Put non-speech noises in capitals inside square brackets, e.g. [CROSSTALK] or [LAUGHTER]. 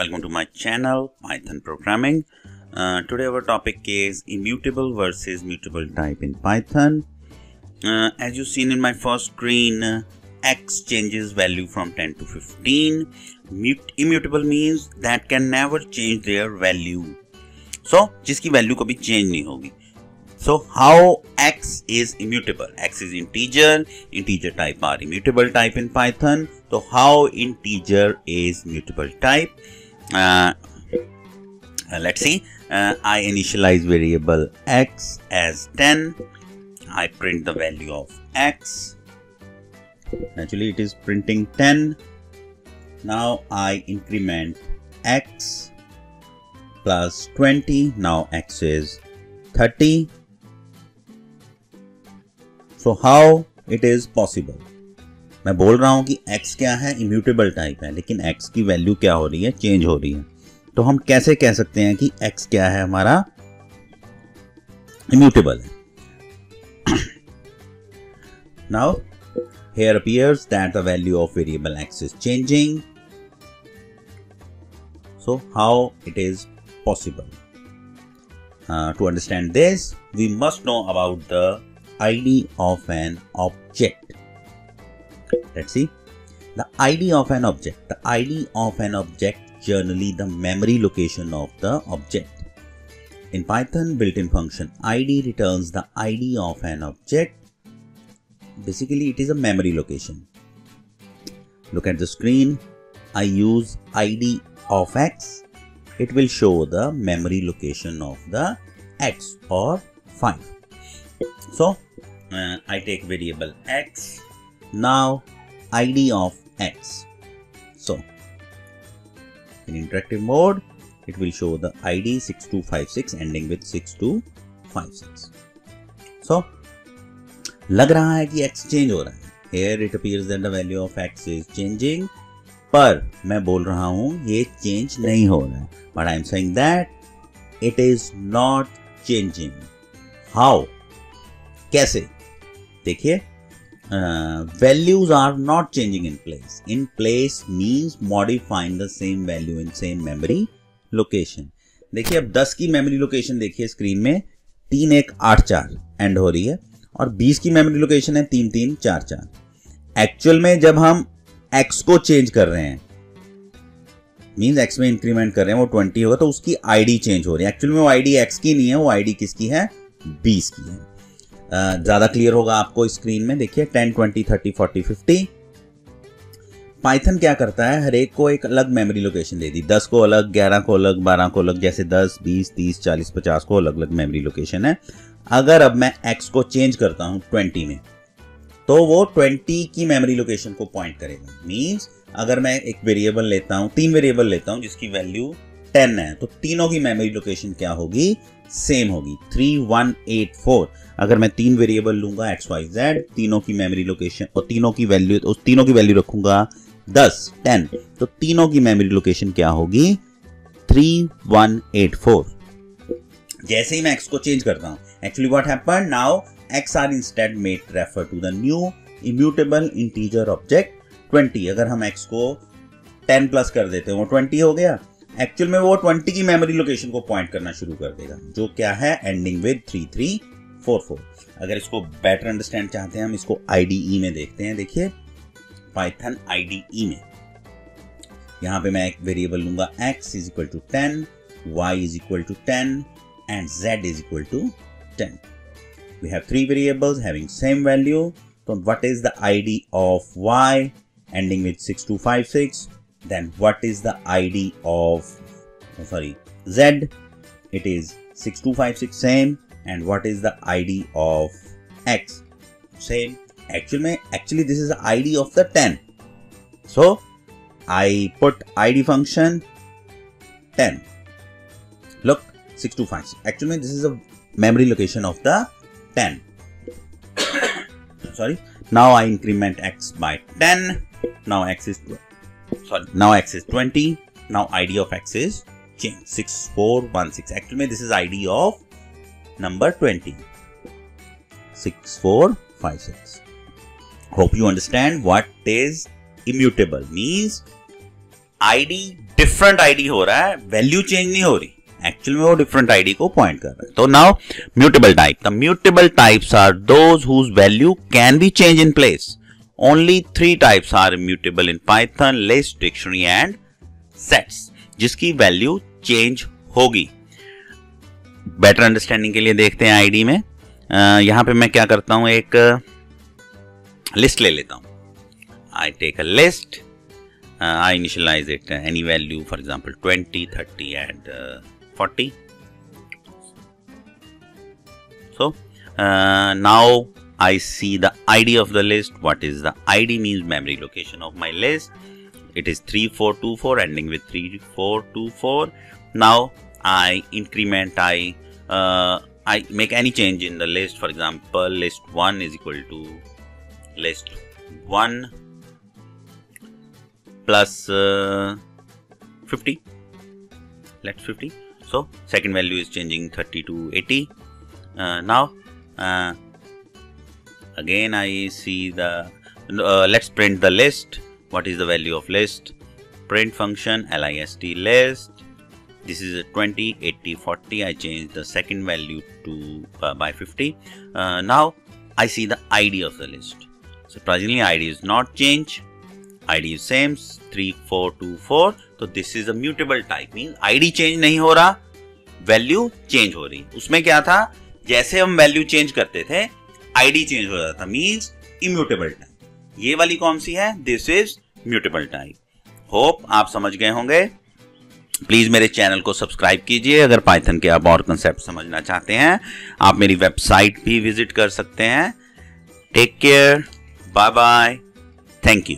welcome to my channel Python programming. Uh, today our topic is immutable versus mutable type in Python. Uh, as you've seen in my first screen, uh, x changes value from 10 to 15. Mut immutable means that can never change their value. So जिसकी value कभी change नहीं होगी. So how x is immutable? x is integer. Integer type are immutable type in Python. So how integer is mutable type? Uh, let's see. Uh, I initialize variable x as 10. I print the value of x. Actually, it is printing 10. Now I increment x plus 20. Now x is 30. So how it is possible? मैं बोल रहा हूँ कि x क्या है? Immutable type है। लेकिन x की वैल्यू क्या हो रही है? चेंज हो रही है। तो हम कैसे कह सकते हैं कि x क्या है? हमारा इम्यूटेबल है। Now here appears that the value of variable x is changing so how it is possible to understand this we must know about the ID of an object Let's see. The ID of an object. The ID of an object generally the memory location of the object. In Python built-in function ID returns the ID of an object. Basically it is a memory location. Look at the screen. I use ID of x. It will show the memory location of the x or 5. So uh, I take variable x. Now id of x. So in interactive mode, it will show the id 6256 ending with 6256. So लग रहा है कि x change हो रहा है here it appears that the value of x is changing पर मैं बोल रहा हूँ ये चेंज नहीं हो रहा है but I am saying that it is not changing how कैसे देखिए uh, values are not changing in place. In place means modifying the same value in same memory location. देखिए अब 10 की मेमोरी लोकेशन देखिए स्क्रीन में। तीन एक आठ चार एंड हो रही है। और 20 की मेमोरी लोकेशन है तीन तीन चार चार। एक्चुअल में जब हम x को चेंज कर रहे हैं मीन x में इंक्रीमेंट कर रहे हैं वो 20 होगा तो उसकी आईडी चेंज हो रही है। एक्चुअल में वो आईडी x की नहीं है वो आईडी किसकी है? 20 की है। ज़्यादा क्लियर होगा आपको स्क्रीन में। देखिए ten twenty thirty forty fifty Python क्या करता है? हर एक को एक अलग मेमोरी लोकेशन दे दी। दस को अलग, ग्यारह को अलग, बारह को अलग, जैसे दस, बीस, तीस, चालीस, पचास को अलग अलग मेमोरी लोकेशन है। अगर अब मैं एक्स को चेंज करता हूँ ट्वेंटी में तो वो ट्वेंटी की मेमोरी लोकेशन को पॉइंट करेगा। मीन्स अगर मैं एक वेरिएबल लेता हूँ, तीन वेरिएबल लेता हूँ, जिसकी वैल्यू टेन है तो तीनों की मेमोरी लोकेशन क्या होगी? सेम होगी। थ्री वन एट फोर अगर मैं तीन वेरिएबल लूँगा एक्स वाई जेड तीनों की मेमोरी लोकेशन और तीनों की वैल्यू तीनों की वैल्यू रखूँगा दस टेन तो तीनों की मेमोरी लोकेशन क्या होगी? थ्री वन एट फोर जैसे ही मैं एक्स को चेंज करता हूँ actually what happen now x are instead made refer to the new immutable integer object twenty अगर हम एक्स को टेन प्लस कर देते हैं, वो ट्वेंटी हो गया? एक्चुअल में वो 20 की मेमोरी लोकेशन को पॉइंट करना शुरू कर देगा, जो क्या है ending with three three four four अगर इसको बेटर अंडरस्टैंड चाहते हैं, हम इसको आईडीई में देखते हैं, देखिए पाइथन आईडीई में। यहाँ पे मैं एक वेरिएबल लूँगा, x is equal to ten y is equal to ten and z is equal to ten we have three variables having same value, so what is the id of y? Ending with 6256 then what is the id of oh, sorry z? It is 6256 same. And what is the id of x? Same. Actually actually this is the id of the 10 so i put id function 10 look 6256 actually this is a memory location of the 10 [COUGHS] sorry. Now i increment x by 10 now x is 12 sorry now x is 20 now id of x is change 6416 actually this is id of number 20 6456 hope you understand what is immutable means ID different ID हो रहा है value change नहीं हो रही actual में वो different ID को point कर रहा है तो now mutable type the mutable types are those whose value can be change in place only three types are mutable in Python list dictionary and sets जिसकी वैल्यू चेंज होगी। Better understanding के लिए देखते हैं आईडी में। यहाँ पे मैं क्या करता हूँ एक लिस्ट ले लेता हूँ। I take a list I initialize it any value for example 20 30 and 40 so uh, now I see the ID of the list. What is the ID means memory location of my list. It is 3424 ending with 3424 now I increment I uh, I make any change in the list. For example list 1 is equal to list 1 plus uh, 50 let's 50 so second value is changing 30 to 80 uh, now uh, again I see the uh, let's print the list what is the value of list print function list list this is a 20 80 40 i changed the second value to uh, by 50 uh, now i see the id of the list surprisingly id is not changed id is same 3424 तो this is a mutable type mean ID change नहीं हो रहा value change हो रही उसमें क्या था जैसे हम वैल्यू चेंज करते थे आईडी चेंज हो जाता मींस इम्यूटेबल टाइप ये वाली कौन सी है? This is mutable type hope आप समझ गए होंगे। प्लीज़ मेरे चैनल को सब्सक्राइब कीजिए। अगर पाइथन के आप और कंसेप्ट समझना चाहते हैं, आप मेरी वेबसाइट भी विज़िट कर सकते हैं। Take care bye bye thank you